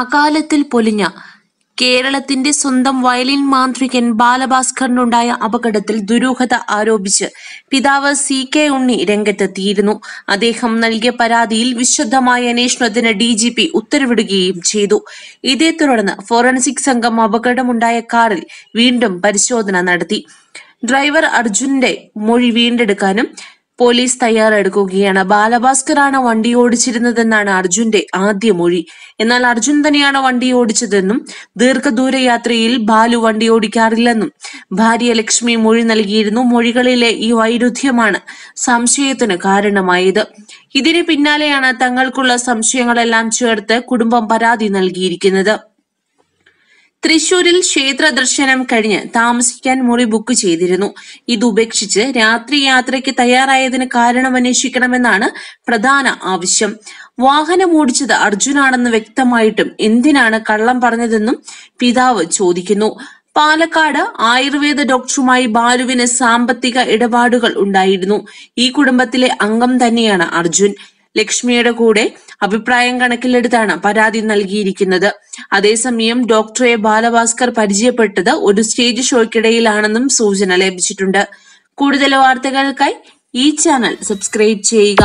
അകാലത്തിൽ പൊലിഞ്ഞ കേരളത്തിന്റെ സ്വന്തം വയലിൻ മാന്ത്രികൻ ബാലഭാസ്കറിനുണ്ടായ അപകടത്തിൽ ദുരൂഹത ആരോപിച്ച് പിതാവ് സി കെ ഉണ്ണി രംഗത്തെത്തിയിരുന്നു. അദ്ദേഹം നൽകിയ പരാതിയിൽ വിശദമായ അന്വേഷണത്തിന് ഡി ജി പി ഉത്തരവിടുകയും ചെയ്തു. ഇതേ തുടർന്ന് ഫോറൻസിക് സംഘം അപകടമുണ്ടായ കാറിൽ വീണ്ടും പരിശോധന നടത്തി. ഡ്രൈവർ അർജുന്റെ മൊഴി വീണ്ടെടുക്കാനും പോലീസ് തയ്യാറെടുക്കുകയാണ്. ബാലഭാസ്കറാണ് വണ്ടി ഓടിച്ചിരുന്നതെന്നാണ് അർജുന്റെ ആദ്യ മൊഴി. എന്നാൽ അർജുൻ തന്നെയാണ് വണ്ടി ഓടിച്ചതെന്നും ദീർഘദൂര യാത്രയിൽ ബാലു വണ്ടി ഓടിക്കാറില്ലെന്നും ഭാര്യ ലക്ഷ്മി മൊഴി നൽകിയിരുന്നു. മൊഴികളിലെ ഈ വൈരുദ്ധ്യമാണ് സംശയത്തിന് കാരണമായത്. ഇതിന് പിന്നാലെയാണ് തങ്ങൾക്കുള്ള സംശയങ്ങളെല്ലാം ചേർത്ത് കുടുംബം പരാതി നൽകിയിരിക്കുന്നത്. തൃശൂരിൽ ക്ഷേത്ര ദർശനം കഴിഞ്ഞ് താമസിക്കാൻ മുറി ബുക്ക് ചെയ്തിരുന്നു. ഇത് ഉപേക്ഷിച്ച് രാത്രി യാത്രയ്ക്ക് തയ്യാറായതിന് കാരണം അന്വേഷിക്കണമെന്നാണ് പ്രധാന ആവശ്യം. വാഹനം ഓടിച്ചത് അർജുനാണെന്ന് വ്യക്തമായിട്ടും എന്തിനാണ് കള്ളം പറഞ്ഞതെന്നും പിതാവ് ചോദിക്കുന്നു. പാലക്കാട് ആയുർവേദ ഡോക്ടറുമായി ബാലുവിന് സാമ്പത്തിക ഇടപാടുകൾ ഉണ്ടായിരുന്നു. ഈ കുടുംബത്തിലെ അംഗം തന്നെയാണ് അർജുൻ. ലക്ഷ്മിയുടെ കൂടെ അഭിപ്രായം കണക്കിലെടുത്താണ് പരാതി നൽകിയിരിക്കുന്നത്. അതേസമയം ഡോക്ടറെ ബാലഭാസ്കർ പരിചയപ്പെട്ടത് ഒരു സ്റ്റേജ് ഷോയ്ക്കിടയിലാണെന്നും സൂചന ലഭിച്ചിട്ടുണ്ട്. കൂടുതൽ വാർത്തകൾക്കായി ഈ ചാനൽ സബ്സ്ക്രൈബ് ചെയ്യുക.